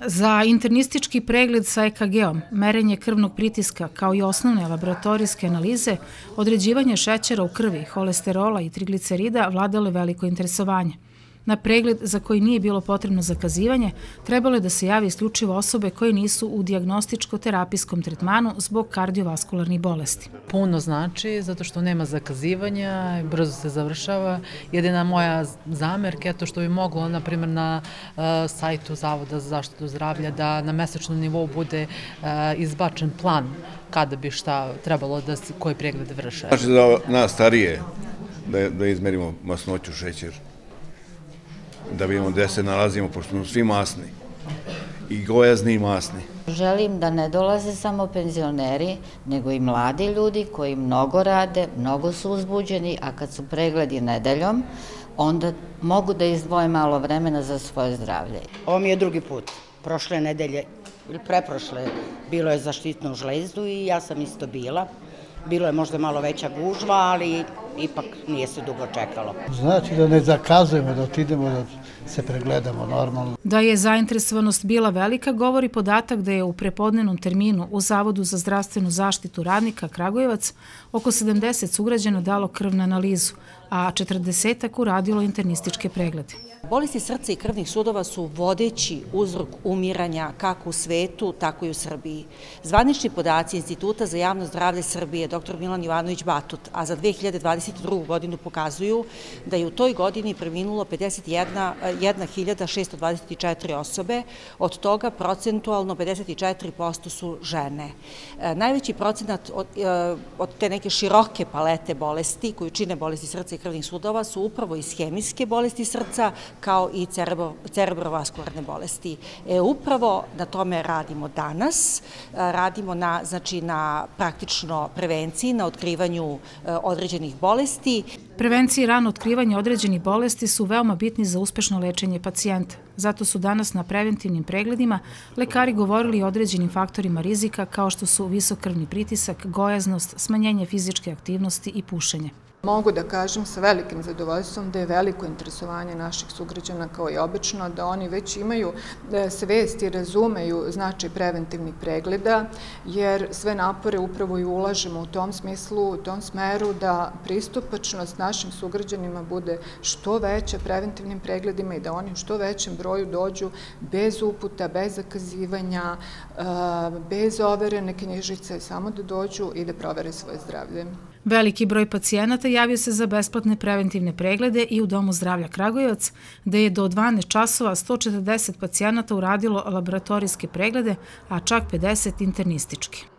Za internistički pregled sa EKG-om, merenje krvnog pritiska kao i osnovne laboratorijske analize, određivanje šećera u krvi, holesterola i triglicerida vladale veliko interesovanje. Na pregled za koji nije bilo potrebno zakazivanje, trebalo je da se javi isključivo osobe koje nisu u diagnostičko-terapijskom tretmanu zbog kardiovaskularnih bolesti. Puno znači, zato što nema zakazivanja, brzo se završava. Jedina moja zamerka je to što bi moglo, na primjer, na uh, sajtu Zavoda za zaštitu zdravlja da na mesečnom nivou bude uh, izbačen plan kada bi šta trebalo da se, koji pregled vrše. Znači da nas starije, da, da izmerimo masnoću, šećer, da vidimo gde se nalazimo, pošto smo svi masni. I gojazni i masni. Želim da ne dolaze samo penzioneri, nego i mladi ljudi koji mnogo rade, mnogo su uzbuđeni, a kad su pregledi nedeljom, onda mogu da izdvoje malo vremena za svoje zdravlje. Ovo mi je drugi put. Prošle nedelje ili preprošle bilo je za štitnu žlezdu i ja sam isto bila. Bilo je možda malo veća gužva, ali ipak nije se dugo čekalo. Znači da ne zakazujemo, da otidemo da se pregledamo normalno. Da je zainteresovanost bila velika, govori podatak da je u prepodnenom terminu u Zavodu za zdravstvenu zaštitu radnika Kragujevac oko 70 sugrađana dalo krv na analizu, a 40 uradilo internističke preglede. Bolesti srca i krvnih sudova su vodeći uzrok umiranja kako u svetu, tako i u Srbiji. Zvanični podaci Instituta za javno zdravlje Srbije, dr. Milan Jovanović Batut, a za 2022. godinu pokazuju da je u toj godini preminulo 51.624 osobe, od toga procentualno 54% su žene. E, najveći procenat od, e, od te neke široke palete bolesti koju čine bolesti srca i krvnih sudova su upravo ishemijske bolesti srca, kao i cerebrovaskularne bolesti. E, upravo na tome radimo danas, radimo na, znači, na praktično prevenciji, na otkrivanju e, određenih bolesti. Prevencija i rano otkrivanje određenih bolesti su veoma bitni za uspešno lečenje pacijenta. Zato su danas na preventivnim pregledima lekari govorili o određenim faktorima rizika kao što su visok krvni pritisak, gojaznost, smanjenje fizičke aktivnosti i pušenje. Mogu da kažem sa velikim zadovoljstvom da je veliko interesovanje naših sugrađana kao i obično, da oni već imaju e, svest i razumeju značaj preventivnih pregleda, jer sve napore upravo i ulažemo u tom smislu, u tom smeru da pristupačnost našim sugrađanima bude što veća preventivnim pregledima i da oni u što većem broju dođu bez uputa, bez zakazivanja, e, bez overene knjižice, samo da dođu i da provere svoje zdravlje. Veliki broj pacijenata javio se za besplatne preventivne preglede i u Domu zdravlja Kragujevac, gde je do 12 časova 140 pacijenata uradilo laboratorijske preglede, a čak 50 internistički.